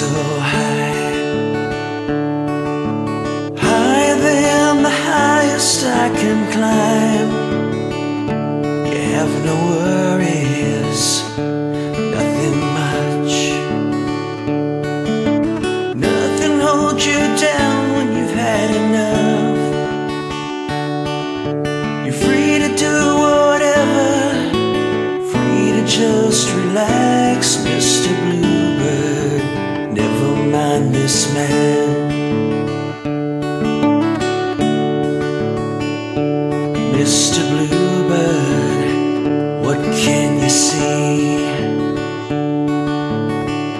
so high. Higher than the highest I can climb. You have no worries Nothing much. Nothing holds you down when you've had enough. You're free to do whatever Free to just relax, mister. Mr. Bluebird, what can you see?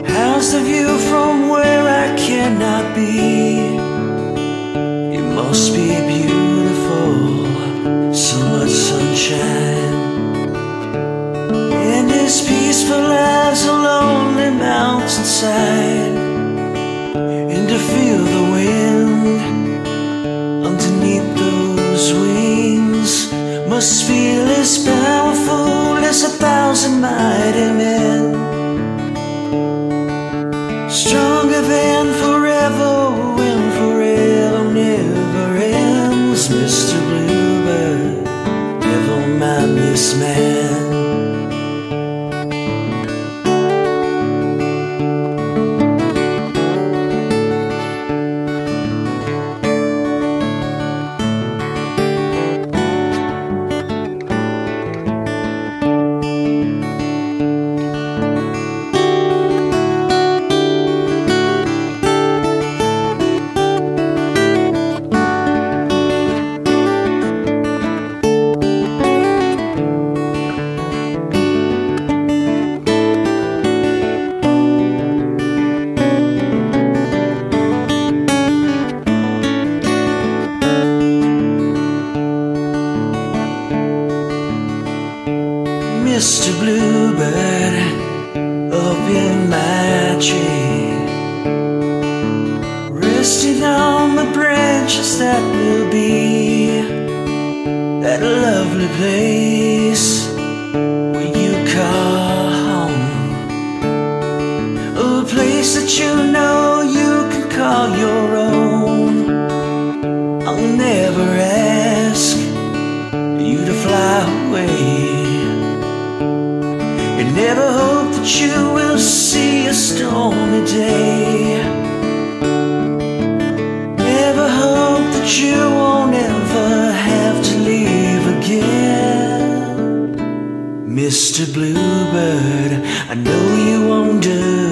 How's the view from where I cannot be? It must be beautiful, so much sunshine. And this peaceful lives a lonely mountainside. Must feel as powerful as a thousand mighty Mr. Bluebird up in my tree, resting on the branches that will be that lovely place Never hope that you will see a stormy day. Never hope that you won't ever have to leave again. Mr. Bluebird, I know you understand.